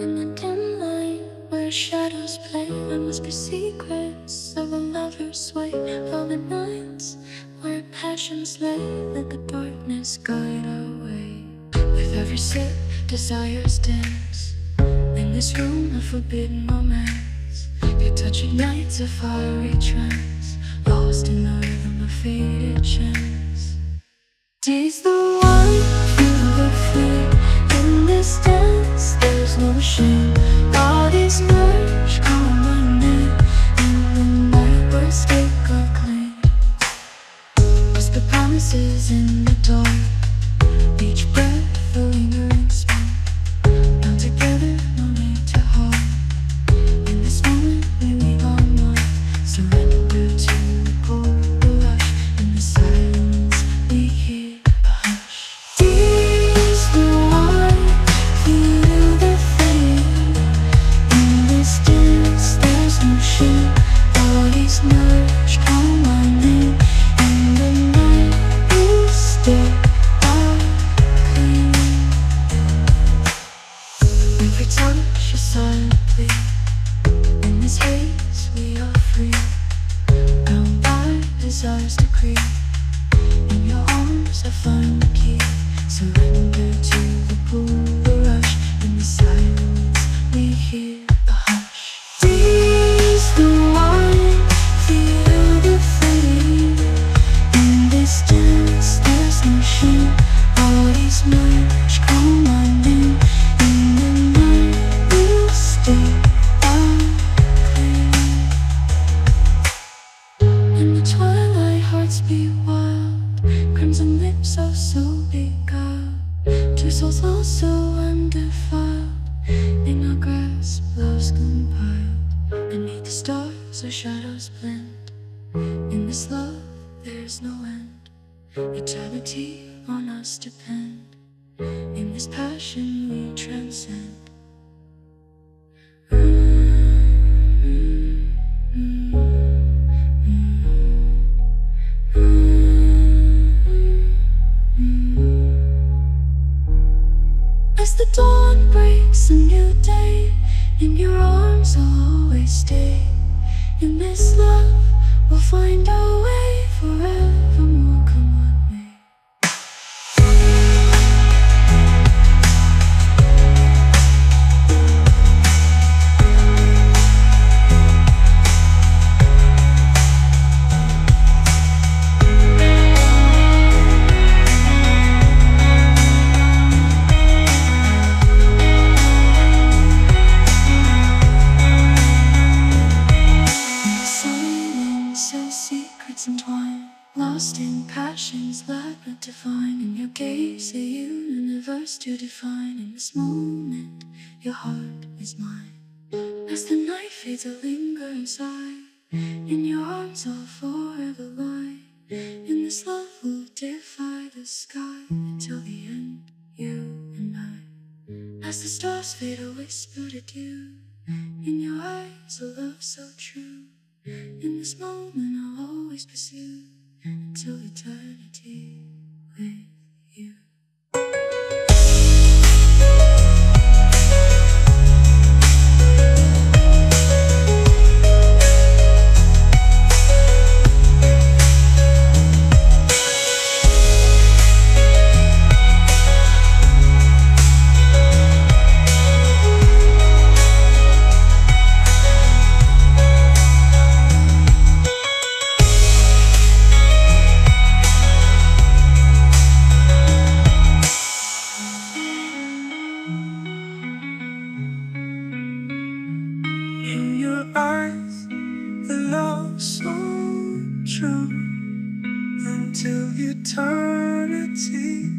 In the dim light where shadows play, there must be secrets of a lover's way. the nights where passions lay, let the darkness guide our way. With every sip, desires dance. In this room of forbidden romance, your touch ignites a fiery trance, lost in the rhythm of faded chance. Taste the hearts wild. Crimson lips are so beguiled. Two souls lost so undefiled. In our grasp, love's compiled. Beneath the stars, our shadows blend. In this love, there's no end. Eternity on us depend. In this passion, we transcend. The dawn breaks a new day, in your arms I'll always stay. In this love, we'll find our way forevermore. Passion's labyrinth divine. In your gaze, a universe to define. In this moment, your heart is mine. As the night fades, I linger inside. In your arms, I'll forever lie. In this love, we'll defy the sky until the end. You and I. As the stars fade, I whispered adieu. In your eyes, a love so true. In this moment, I'll always pursue until eternity eyes, the love so true until eternity